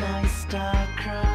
nice star cry.